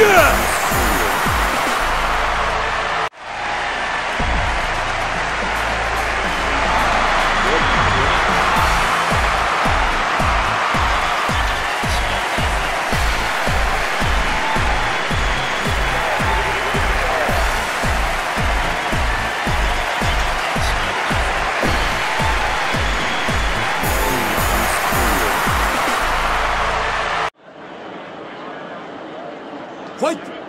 フはい。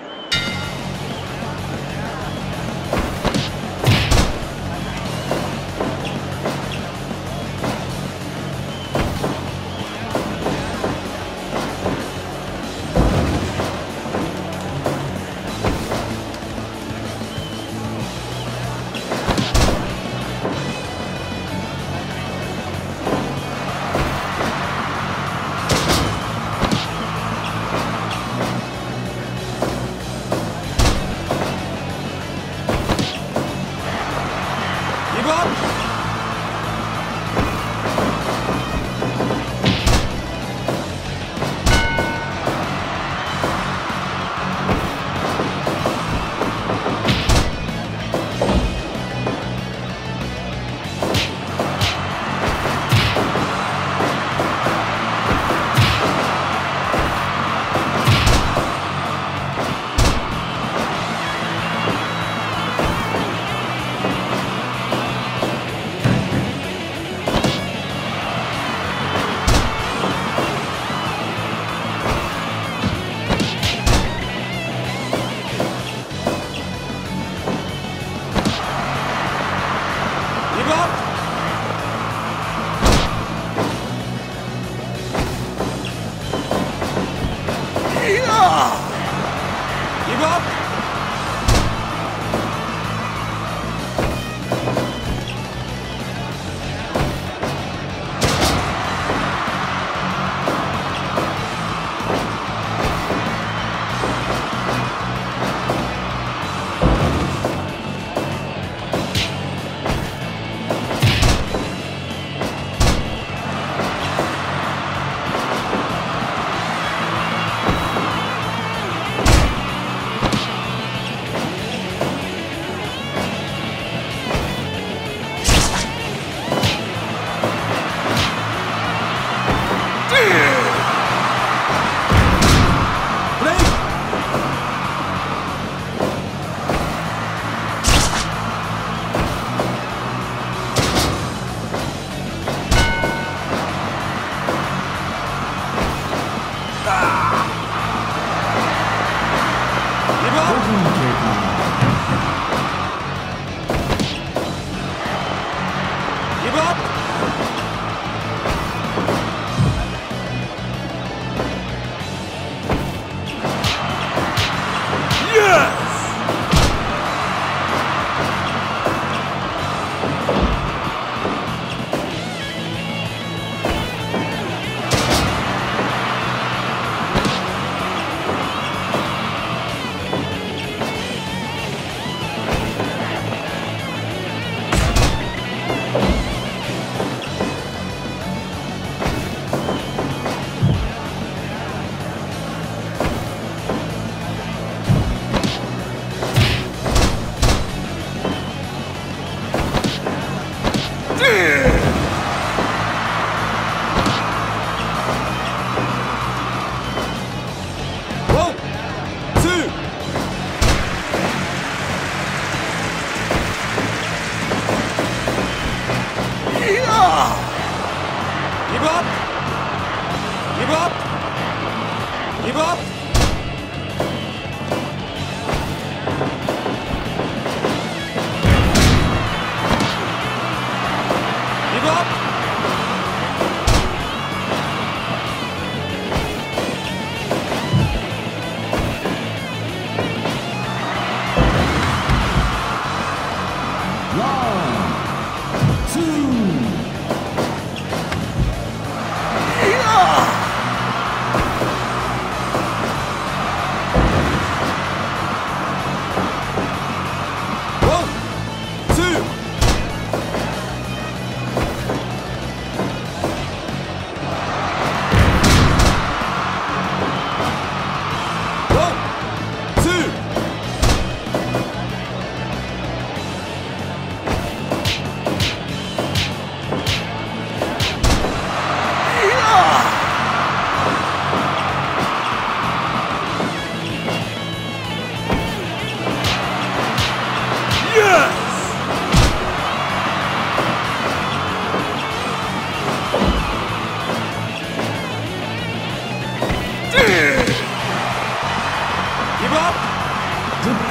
ワン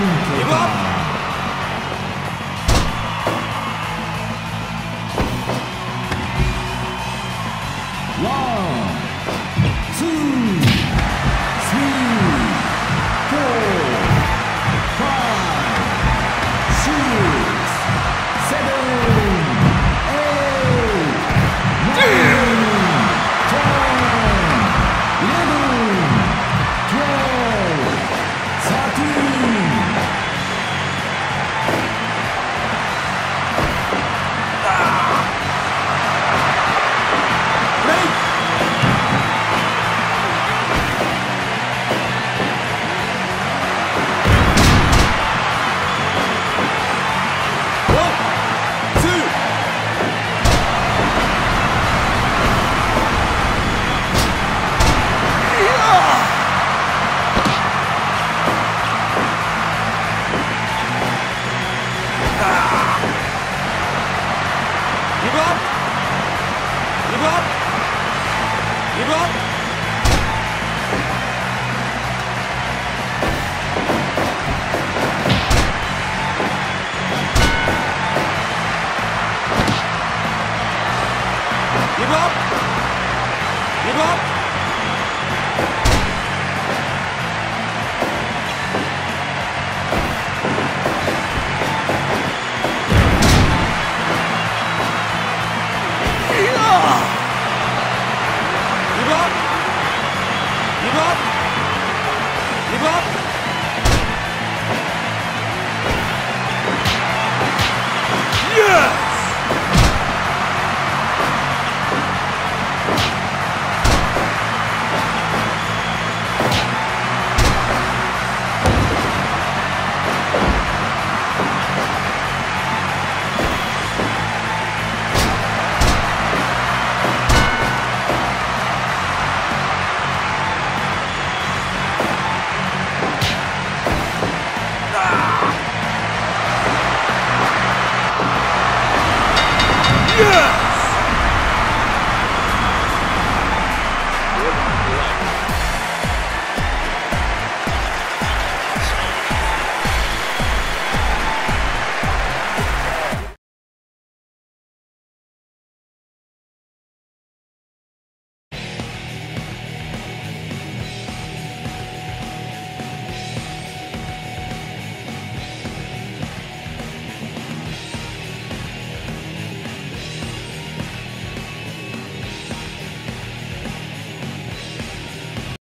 你们 up.